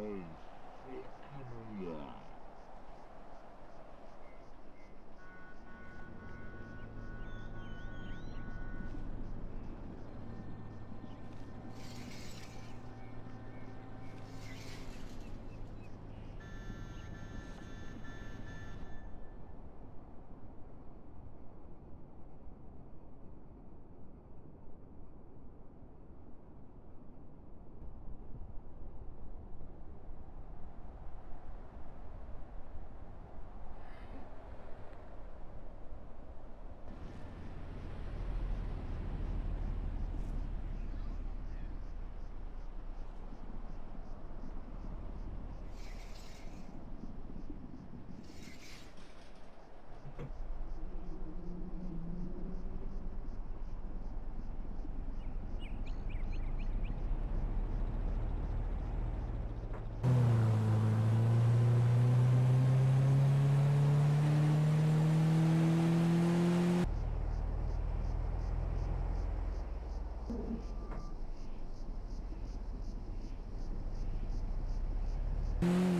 move. Mm.